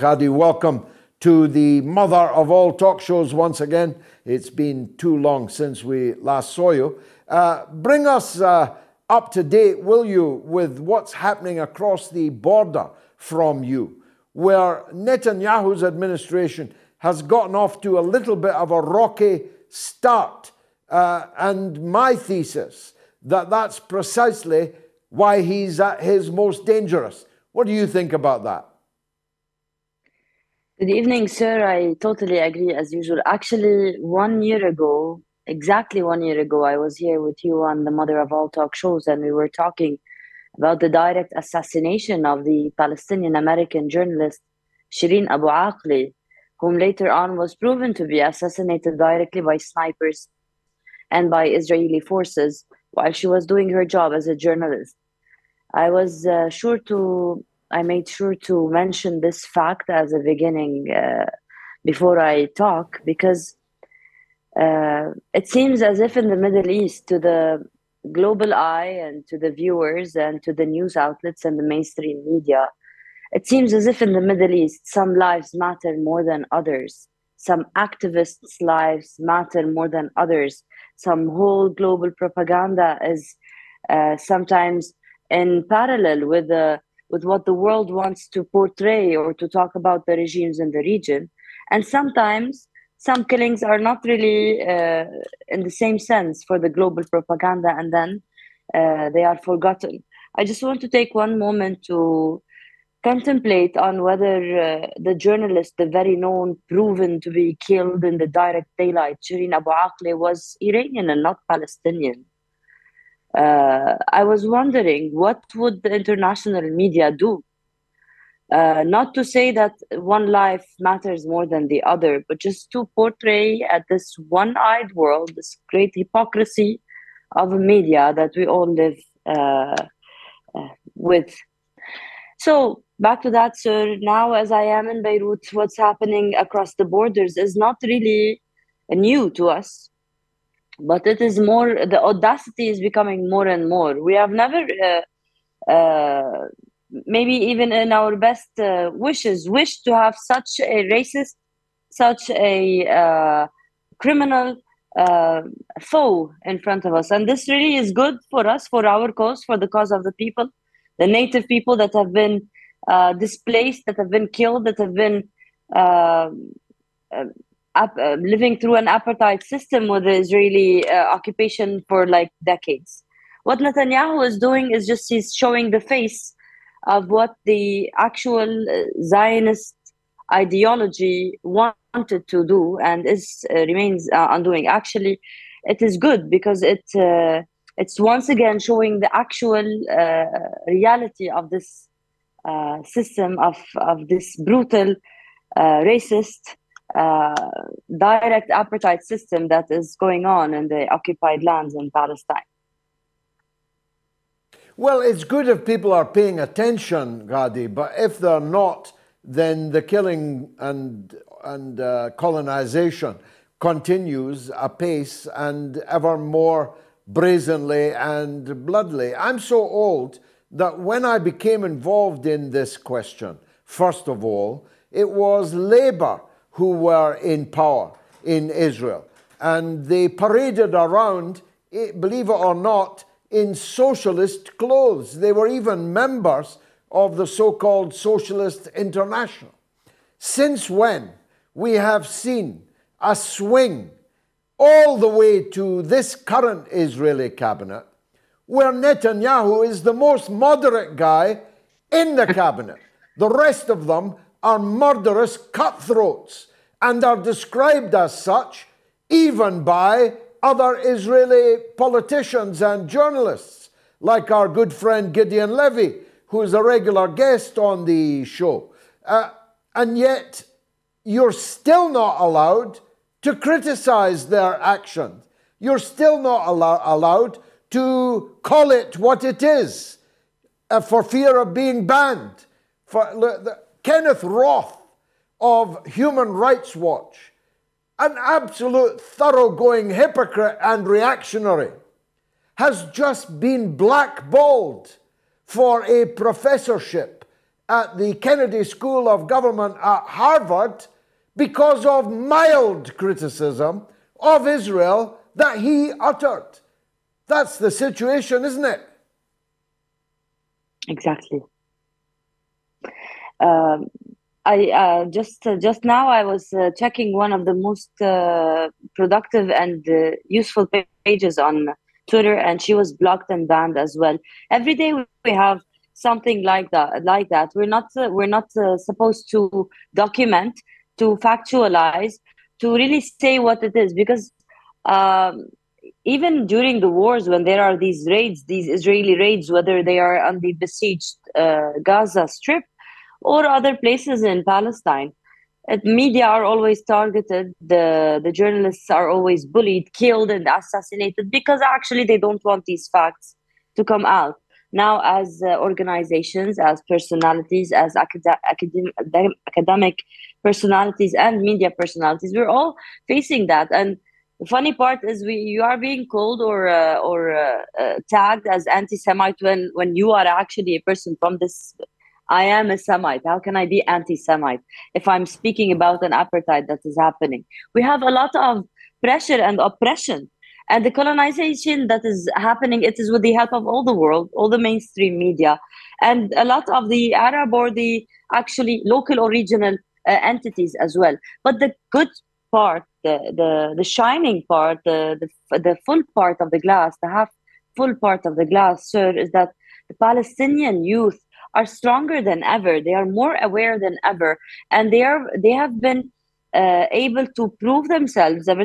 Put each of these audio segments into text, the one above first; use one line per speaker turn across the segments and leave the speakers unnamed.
Ghadi, welcome to the mother of all talk shows once again. It's been too long since we last saw you. Uh, bring us uh, up to date, will you, with what's happening across the border from you, where Netanyahu's administration has gotten off to a little bit of a rocky start. Uh, and my thesis that that's precisely why he's at his most dangerous. What do you think about that?
Good evening, sir. I totally agree as usual. Actually, one year ago, exactly one year ago, I was here with you on the Mother of All Talk shows, and we were talking about the direct assassination of the Palestinian American journalist Shireen Abu Akleh, whom later on was proven to be assassinated directly by snipers and by Israeli forces while she was doing her job as a journalist. I was uh, sure to I made sure to mention this fact as a beginning uh, before I talk because uh, it seems as if in the Middle East, to the global eye and to the viewers and to the news outlets and the mainstream media, it seems as if in the Middle East, some lives matter more than others. Some activists' lives matter more than others. Some whole global propaganda is uh, sometimes in parallel with the with what the world wants to portray or to talk about the regimes in the region. And sometimes some killings are not really uh, in the same sense for the global propaganda, and then uh, they are forgotten. I just want to take one moment to contemplate on whether uh, the journalist, the very known, proven to be killed in the direct daylight, Shireen Abu Akleh, was Iranian and not Palestinian uh, I was wondering what would the international media do? Uh, not to say that one life matters more than the other, but just to portray at this one-eyed world this great hypocrisy of media that we all live uh, uh, with. So back to that, sir. Now, as I am in Beirut, what's happening across the borders is not really new to us but it is more the audacity is becoming more and more. We have never uh, uh, maybe even in our best uh, wishes wish to have such a racist such a uh, criminal uh, foe in front of us. And this really is good for us for our cause for the cause of the people the native people that have been uh, displaced that have been killed that have been uh, living through an apartheid system with the Israeli uh, occupation for like decades. What Netanyahu is doing is just he's showing the face of what the actual uh, Zionist ideology wanted to do and is uh, remains uh, undoing. Actually, it is good because it uh, it's once again showing the actual reality of this system of of this brutal racist uh, direct apartheid system that is going on in the occupied lands in Palestine.
Well, it's good if people are paying attention, Ghadi, but if they're not, then the killing and, and uh, colonization continues apace and ever more brazenly and bloodily. I'm so old that when I became involved in this question, first of all, it was Labour who were in power in Israel. And they paraded around, eh, believe it or not, in socialist clothes. They were even members of the so called Socialist International. Since when we have seen a swing all the way to this current Israeli cabinet, where Netanyahu is the most moderate guy in the cabinet. The rest of them are murderous cutthroats and are described as such even by other Israeli politicians and journalists, like our good friend Gideon Levy, who is a regular guest on the show. Uh, and yet, you're still not allowed to criticize their actions. You're still not allow- allowed to call it what it is uh, for fear of being banned. For, the, Kenneth Roth of Human Rights Watch, an absolute thoroughgoing hypocrite and reactionary, has just been blackballed for a professorship at the Kennedy School of Government at Harvard because of mild criticism of Israel that he uttered. That's the situation, isn't it?
Exactly. Um, I uh, just uh, just now I was uh, checking one of the most uh, productive and uh, useful pages on Twitter, and she was blocked and banned as well. Every day we have something like that. Like that, we're not uh, we're not supposed to document, to factualize, to really say what it is, because um, even during the wars, when there are these raids, these Israeli raids, whether they are on the besieged Gaza Strip or other places in Palestine. Uh, media are always targeted. The, the journalists are always bullied, killed, and assassinated because actually they don't want these facts to come out. Now, as uh, organizations, as personalities, as acad- academic, academic personalities, and media personalities, we're all facing that. And the funny part is, we you are being called or uh, or uh, uh tagged as anti-Semite when when you are actually a person from this I am a Semite. How can I be anti Semite if I'm speaking about an apartheid that is happening? We have a lot of pressure and oppression. And the colonization that is happening, it is with the help of all the world, all the mainstream media, and a lot of the Arab or the actually local or regional uh, entities as well. But the good part, the, the, the shining part, the, the, the full part of the glass, the half full part of the glass, sir, is that the Palestinian youth are stronger than ever. They are more aware than ever, and they are they have been uh, able to prove themselves uh,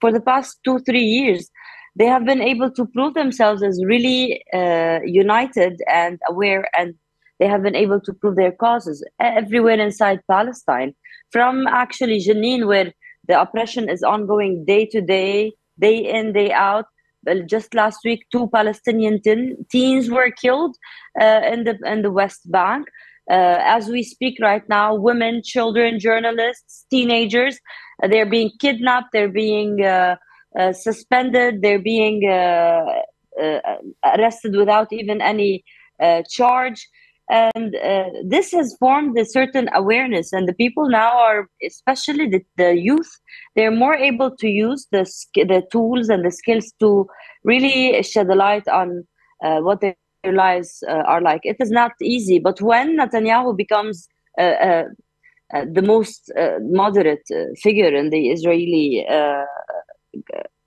for the past two three years. They have been able to prove themselves as really uh, united and aware, and they have been able to prove their causes everywhere inside Palestine. From actually Jenin, where the oppression is ongoing day to day, day in day out, just last week, two Palestinian teens were killed uh, in the in the West Bank. Uh, as we speak right now, women, children, journalists, teenagers, they're being kidnapped. They're being uh, uh, suspended. They're being uh, arrested without even any charge and uh, this has formed a certain awareness and the people now are especially the, the youth they're more able to use the, the tools and the skills to really shed a light on uh, what their lives uh, are like. It is not easy but when netanyahu becomes uh, uh, uh, the most moderate figure in the israeli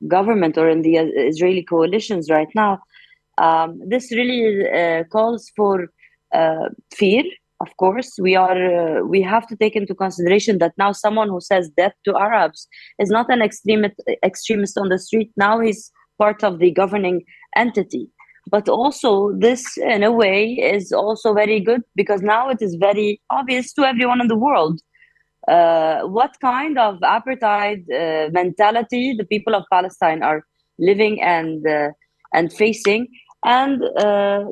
government or in the israeli coalitions right now um, this really calls for fear of course. We are uh, we have to take into consideration that now someone who says death to arabs is not an extremist extremist on the street. Now he's part of the governing entity. But also this in a way is also very good because now it is very obvious to everyone in the world uh, what kind of apartheid uh, mentality the people of palestine are living and uh, and facing. And uh,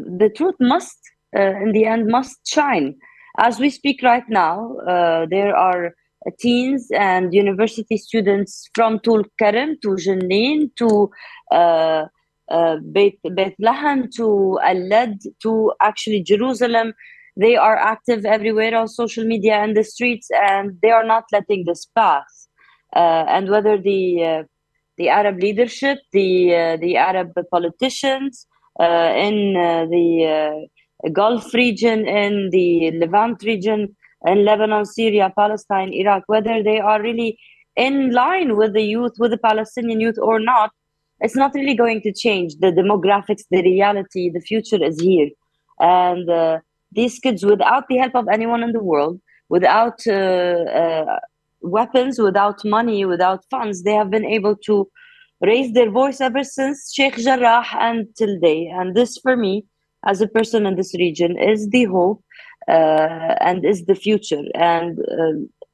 the truth must, uh, in the end, must shine. As we speak right now, uh, there are teens and university students from Tul Karam to Jenin to uh, uh, Bethlehem to Al to actually Jerusalem. They are active everywhere on social media and the streets, and they are not letting this pass. Uh, and whether the uh, the Arab leadership, the uh, the Arab politicians, in uh, the uh, Gulf region, in the Levant region, in Lebanon, Syria, Palestine, Iraq, whether they are really in line with the youth, with the Palestinian youth or not, it's not really going to change. The demographics, the reality, the future is here. And uh, these kids, without the help of anyone in the world, without uh, uh, weapons, without money, without funds, they have been able to raised their voice ever since Sheikh Jarrah until day. And this, for me, as a person in this region, is the hope uh, and is the future. And uh,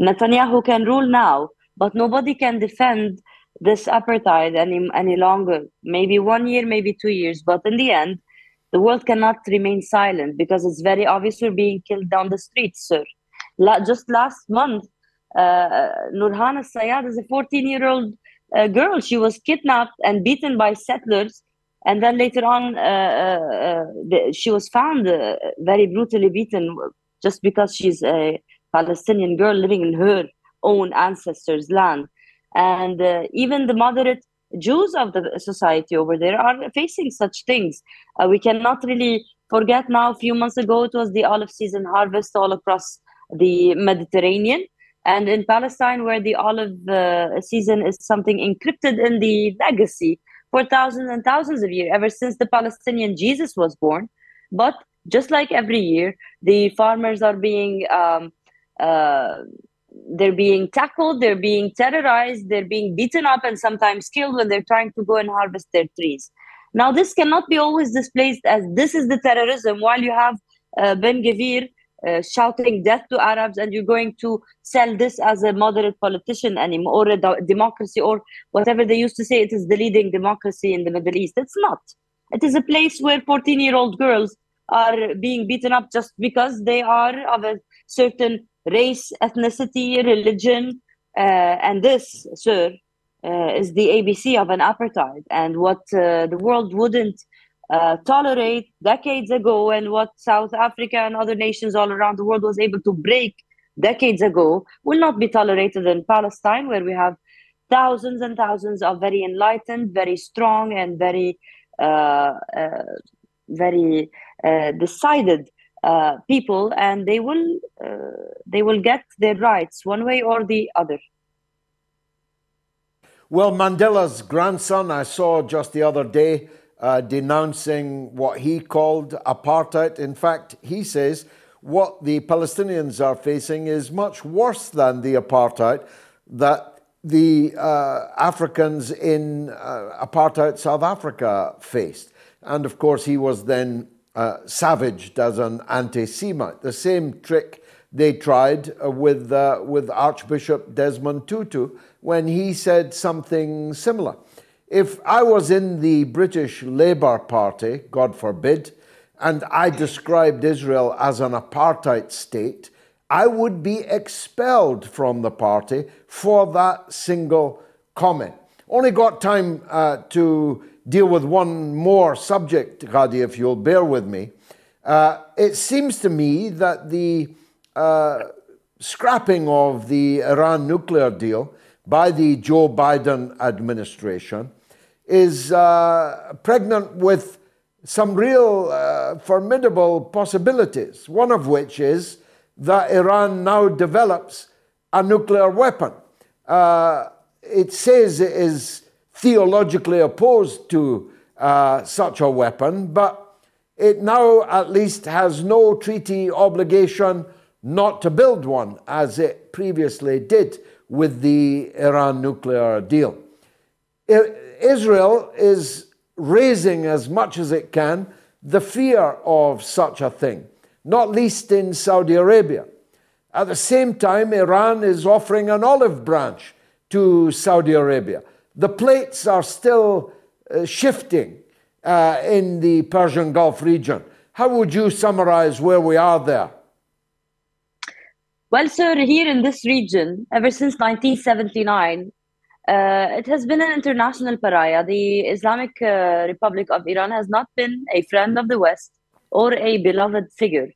Netanyahu can rule now, but nobody can defend this apartheid any any longer. Maybe one year, maybe two years, but in the end, the world cannot remain silent because it's very obvious we're being killed down the streets, sir. La- just last month, uh, Sayad is a 14 year old a girl. She was kidnapped and beaten by settlers and then later on, uh, uh, the, she was found very brutally beaten just because she's a Palestinian girl living in her own ancestors' land. And even the moderate Jews of the society over there are facing such things. Uh, we cannot really forget now. A few months ago, it was the olive season harvest all across the Mediterranean. And in Palestine, where the olive uh, season is something encrypted in the legacy for thousands and thousands of years, ever since the Palestinian Jesus was born. But just like every year, the farmers are being um, uh, they're being tackled, they're being terrorized, they're being beaten up, and sometimes killed when they're trying to go and harvest their trees. Now, this cannot be always displaced as this is the terrorism, while you have uh, Ben Gvir uh, shouting death to Arabs, and you're going to sell this as a moderate politician anymore, or a democracy, or whatever they used to say. It is the leading democracy in the Middle East. It's not. It is a place where 14 year old girls are being beaten up just because they are of a certain race, ethnicity, religion, uh, and this, sir, uh, is the ABC of an apartheid. And what uh, the world wouldn't uh, tolerate decades ago, and what South Africa and other nations all around the world was able to break decades ago, will not be tolerated in Palestine, where we have thousands and thousands of very enlightened, very strong, and very, uh, uh, very decided uh, people, and they will uh, they will get their rights one way or the other.
Well, Mandela's grandson, I saw just the other day, uh, denouncing what he called apartheid. In fact, he says what the Palestinians are facing is much worse than the apartheid that the uh, Africans in uh, apartheid South Africa faced. And of course, he was then uh, savaged as an anti Semite. The same trick they tried uh, with, uh, with Archbishop Desmond Tutu when he said something similar. If I was in the British Labour Party, God forbid, and I described Israel as an apartheid state, I would be expelled from the party for that single comment. Only got time uh, to deal with one more subject, Ghadi, if you'll bear with me. Uh, it seems to me that the uh, scrapping of the Iran nuclear deal by the Joe Biden administration is uh, pregnant with some real uh, formidable possibilities, one of which is that Iran now develops a nuclear weapon. Uh, it says it is theologically opposed to uh, such a weapon, but it now at least has no treaty obligation not to build one, as it previously did with the Iran nuclear deal. Israel is raising as much as it can the fear of such a thing, not least in Saudi Arabia. At the same time, Iran is offering an olive branch to Saudi Arabia the plates are still uh, shifting uh, in the Persian Gulf region. How would you summarize where we are there?
Well, sir, here in this region, ever since 1979, uh, it has been an international pariah. The Islamic uh, Republic of Iran has not been a friend of the West or a beloved figure.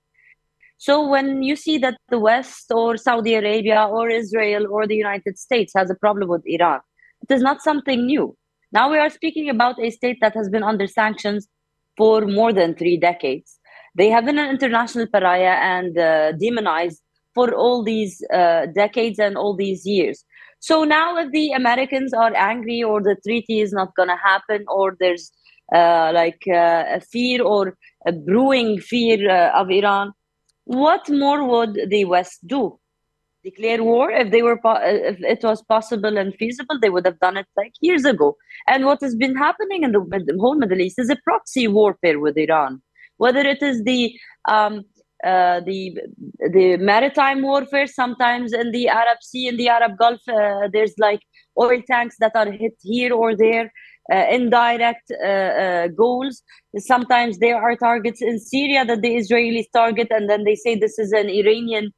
So when you see that the West or Saudi Arabia or Israel or the United States has a problem with Iran, it is not something new. Now we are speaking about a state that has been under sanctions for more than three decades. They have been an international pariah and uh, demonized for all these uh, decades and all these years. So now, if the Americans are angry or the treaty is not going to happen, or there's uh, like uh, a fear or a brewing fear uh, of Iran, what more would the West do? declare war if they were if it was possible and feasible they would have done it like years ago and what has been happening in the, the whole middle east is a proxy warfare with iran whether it is the um, uh, the the maritime warfare sometimes in the arab sea in the arab gulf uh, there's like oil tanks that are hit here or there uh, indirect uh, uh, goals sometimes there are targets in syria that the israelis target and then they say this is an iranian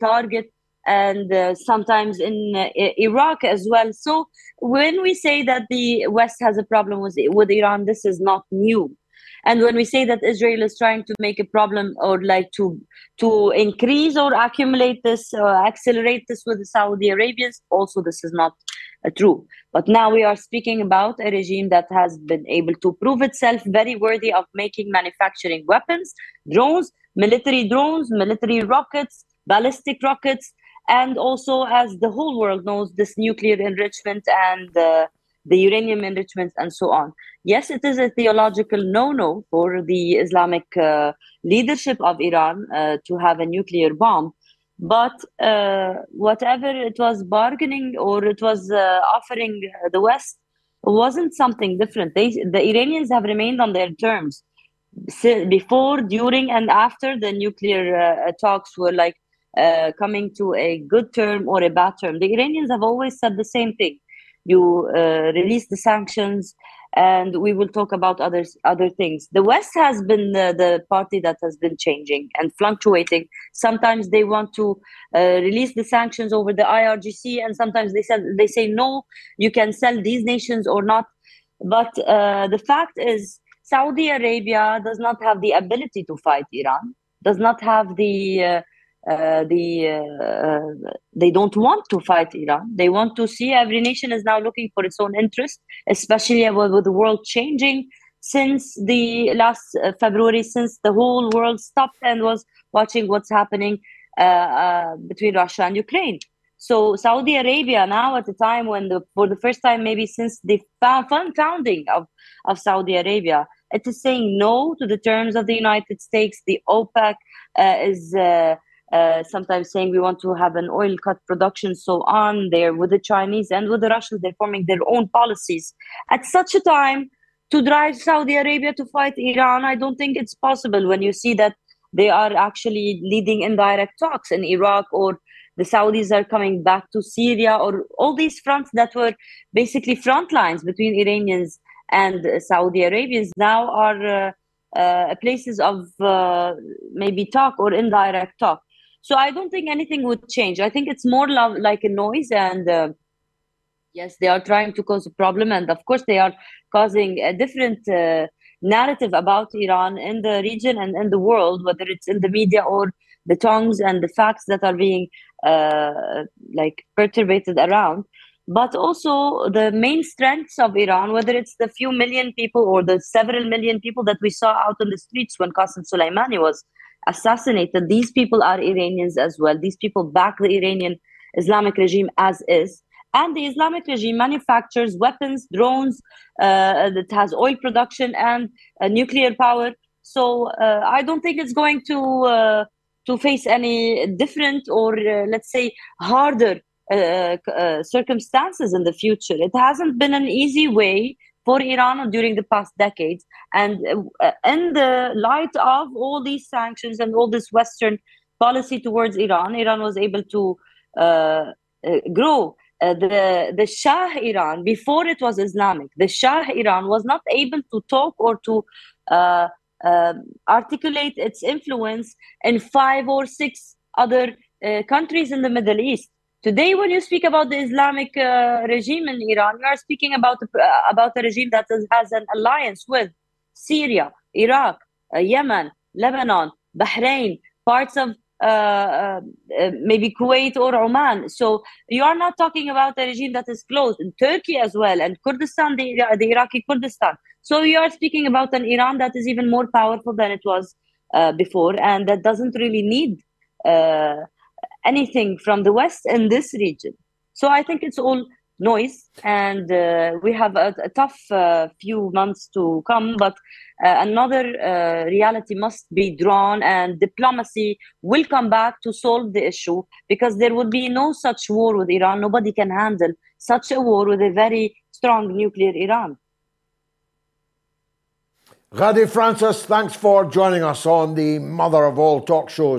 target and sometimes in Iraq as well. So when we say that the West has a problem with, with Iran, this is not new. And when we say that Israel is trying to make a problem or like to to increase or accumulate this, or accelerate this with the Saudi Arabians, also this is not uh, true. But now we are speaking about a regime that has been able to prove itself very worthy of making manufacturing weapons, drones, military drones, military rockets, ballistic rockets, and also, as the whole world knows, this nuclear enrichment and uh, the uranium enrichments, and so on. Yes, it is a theological no-no for the Islamic uh, leadership of Iran uh, to have a nuclear bomb, but uh, whatever it was bargaining or it was uh, offering the West wasn't something different. They, the Iranians have remained on their terms before, during, and after the nuclear uh, talks were like uh, coming to a good term or a bad term. The Iranians have always said the same thing you uh, release the sanctions and we will talk about other other things. The West has been the, party that has been changing and fluctuating. Sometimes they want to uh, release the sanctions over the IRGC, and sometimes they said they say no, you can sell these nations or not. But uh, the fact is, Saudi Arabia does not have the ability to fight Iran. Does not have the uh, uh, the uh, they don't want to fight Iran. They want to see every nation is now looking for its own interest, especially with, the world changing since the last uh, February, since the whole world stopped and was watching what's happening uh, uh, between Russia and Ukraine. So Saudi Arabia now at the time when the for the first time maybe since the founding of, of Saudi Arabia, it is saying no to the terms of the United States. The OPEC is uh, sometimes saying we want to have an oil cut production, so on. There with the Chinese and with the Russians, they're forming their own policies. At such a time, to drive Saudi Arabia to fight Iran, I don't think it's possible when you see that they are actually leading indirect talks in Iraq or the Saudis are coming back to Syria or all these fronts that were basically front lines between Iranians and Saudi Arabians now are uh, uh, places of uh, maybe talk or indirect talk. So I don't think anything would change. I think it's more love, like a noise, and uh, yes, they are trying to cause a problem, and of course they are causing a different uh, narrative about Iran in the region and in the world, whether it's in the media or the tongues and the facts that are being uh, like perturbated around but also the main strengths of Iran, whether it's the few million people or the several million people that we saw out on the streets when Qasem Soleimani was assassinated, these people are Iranians as well. These people back the Iranian Islamic regime as is. And the Islamic regime manufactures weapons, drones, uh, that has oil production and uh, nuclear power. So uh, I don't think it's going to uh, to face any different or uh, let's say harder circumstances in the future. It hasn't been an easy way for Iran during the past decades. And uh, in the light of all these sanctions and all this Western policy towards Iran, Iran was able to uh, uh, grow. Uh, the the Shah Iran before it was Islamic, the Shah Iran was not able to talk or to uh, um, articulate its influence in five or six other uh, countries in the Middle East. Today, when you speak about the Islamic uh, regime in Iran, you are speaking about uh, about a regime that has an alliance with Syria, Iraq, uh, Yemen, Lebanon, Bahrain, parts of uh, uh, uh, maybe Kuwait or Oman. So you are not talking about a regime that is closed in Turkey as well and Kurdistan, the, the Iraqi Kurdistan. So you are speaking about an Iran that is even more powerful than it was before and that doesn't really need anything from the West in this region. So I think it's all noise, and uh, we have a, a tough uh, few months to come. But uh, another uh, reality must be drawn, and diplomacy will come back to solve the issue because there would be no such war with Iran. Nobody can handle such a war with a very strong nuclear Iran.
Ghadi Francis, thanks for joining us on the Mother of All talk shows.